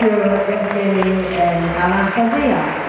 Thank you, Evgeny and Anastasia.